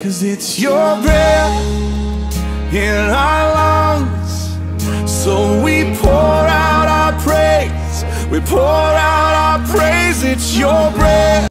Cause it's your breath in our lungs. So we pour out our praise. We pour out our praise. It's your breath.